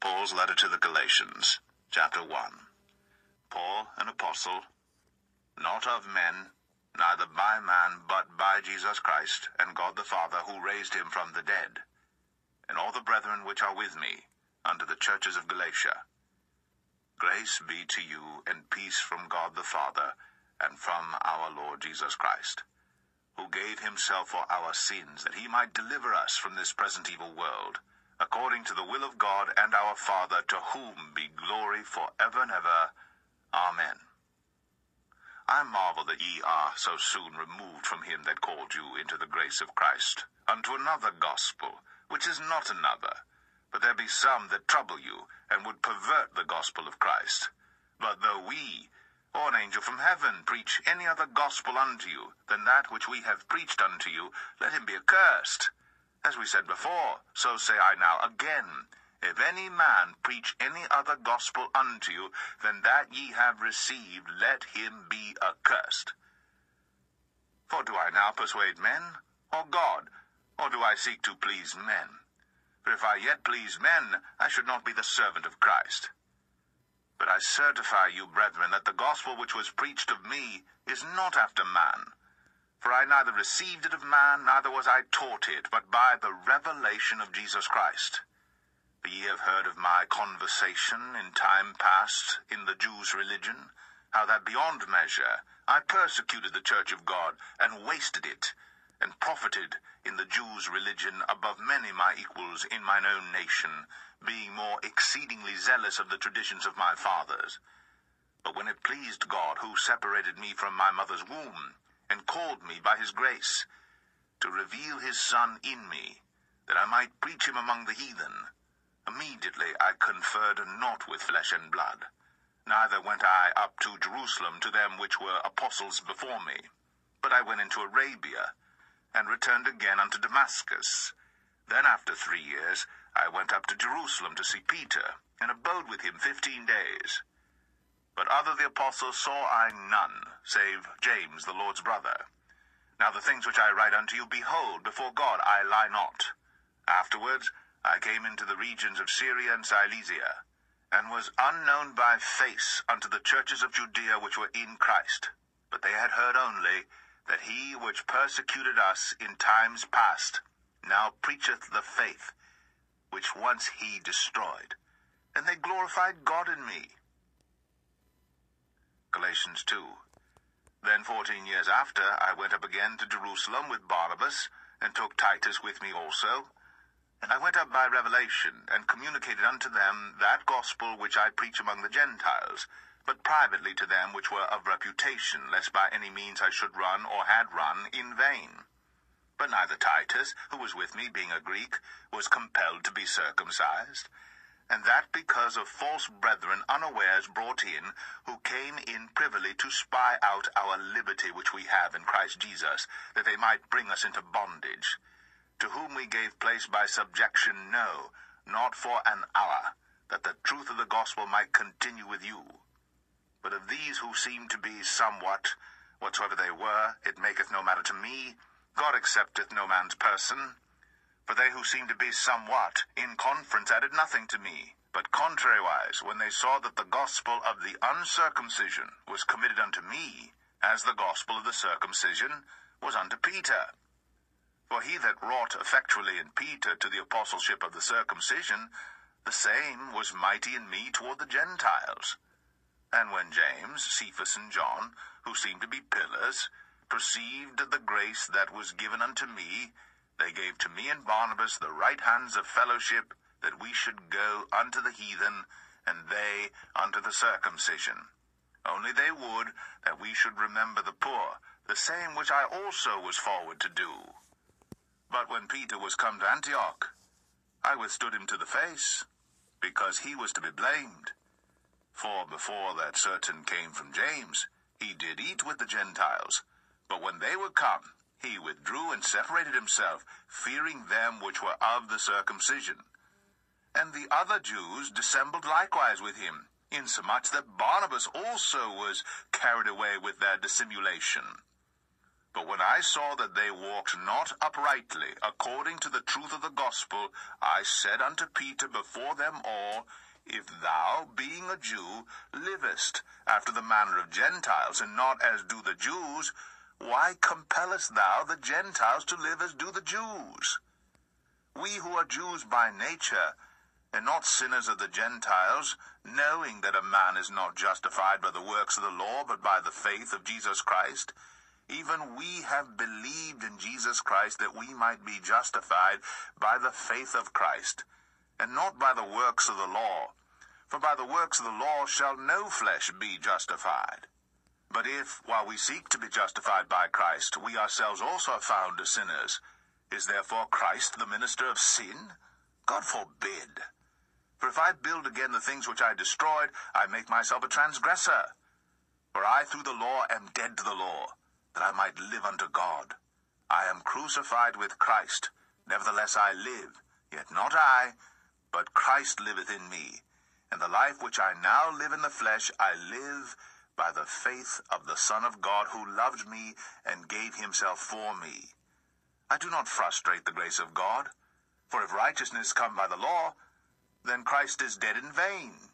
Paul's letter to the Galatians, chapter 1. Paul, an apostle, not of men, neither by man, but by Jesus Christ, and God the Father, who raised him from the dead, and all the brethren which are with me, unto the churches of Galatia. Grace be to you, and peace from God the Father, and from our Lord Jesus Christ, who gave himself for our sins, that he might deliver us from this present evil world, according to the will of God and our Father, to whom be glory for ever and ever. Amen. I marvel that ye are so soon removed from him that called you into the grace of Christ, unto another gospel, which is not another. But there be some that trouble you, and would pervert the gospel of Christ. But though we, or an angel from heaven, preach any other gospel unto you than that which we have preached unto you, let him be accursed. As we said before, so say I now again, if any man preach any other gospel unto you than that ye have received, let him be accursed. For do I now persuade men, or God, or do I seek to please men? For if I yet please men, I should not be the servant of Christ. But I certify you, brethren, that the gospel which was preached of me is not after man. For I neither received it of man, neither was I taught it, but by the revelation of Jesus Christ. For ye have heard of my conversation in time past in the Jews' religion, how that beyond measure I persecuted the church of God, and wasted it, and profited in the Jews' religion above many my equals in mine own nation, being more exceedingly zealous of the traditions of my fathers. But when it pleased God, who separated me from my mother's womb, and called me by his grace, to reveal his Son in me, that I might preach him among the heathen. Immediately I conferred not with flesh and blood, neither went I up to Jerusalem to them which were apostles before me, but I went into Arabia, and returned again unto Damascus. Then after three years I went up to Jerusalem to see Peter, and abode with him fifteen days. But other the apostles saw I none, save James the Lord's brother. Now the things which I write unto you, behold, before God I lie not. Afterwards I came into the regions of Syria and Cilicia, and was unknown by face unto the churches of Judea which were in Christ. But they had heard only that he which persecuted us in times past now preacheth the faith which once he destroyed. And they glorified God in me. Galatians 2. Then fourteen years after, I went up again to Jerusalem with Barnabas, and took Titus with me also. And I went up by revelation, and communicated unto them that gospel which I preach among the Gentiles, but privately to them which were of reputation, lest by any means I should run, or had run, in vain. But neither Titus, who was with me, being a Greek, was compelled to be circumcised, and that because of false brethren unawares brought in, who came in privily to spy out our liberty which we have in Christ Jesus, that they might bring us into bondage, to whom we gave place by subjection, no, not for an hour, that the truth of the gospel might continue with you. But of these who seem to be somewhat, whatsoever they were, it maketh no matter to me, God accepteth no man's person, for they who seemed to be somewhat in conference added nothing to me, but contrariwise, when they saw that the gospel of the uncircumcision was committed unto me, as the gospel of the circumcision was unto Peter. For he that wrought effectually in Peter to the apostleship of the circumcision, the same was mighty in me toward the Gentiles. And when James, Cephas, and John, who seemed to be pillars, perceived the grace that was given unto me, they gave to me and Barnabas the right hands of fellowship, that we should go unto the heathen, and they unto the circumcision. Only they would that we should remember the poor, the same which I also was forward to do. But when Peter was come to Antioch, I withstood him to the face, because he was to be blamed. For before that certain came from James, he did eat with the Gentiles. But when they were come, he withdrew and separated himself, fearing them which were of the circumcision. And the other Jews dissembled likewise with him, insomuch that Barnabas also was carried away with their dissimulation. But when I saw that they walked not uprightly according to the truth of the gospel, I said unto Peter before them all, If thou, being a Jew, livest after the manner of Gentiles, and not as do the Jews, why compellest thou the Gentiles to live as do the Jews? We who are Jews by nature, and not sinners of the Gentiles, knowing that a man is not justified by the works of the law, but by the faith of Jesus Christ, even we have believed in Jesus Christ that we might be justified by the faith of Christ, and not by the works of the law. For by the works of the law shall no flesh be justified. But if, while we seek to be justified by Christ, we ourselves also are found as sinners, is therefore Christ the minister of sin? God forbid. For if I build again the things which I destroyed, I make myself a transgressor. For I through the law am dead to the law, that I might live unto God. I am crucified with Christ, nevertheless I live, yet not I, but Christ liveth in me. And the life which I now live in the flesh, I live by the faith of the Son of God, who loved me and gave himself for me. I do not frustrate the grace of God. For if righteousness come by the law, then Christ is dead in vain.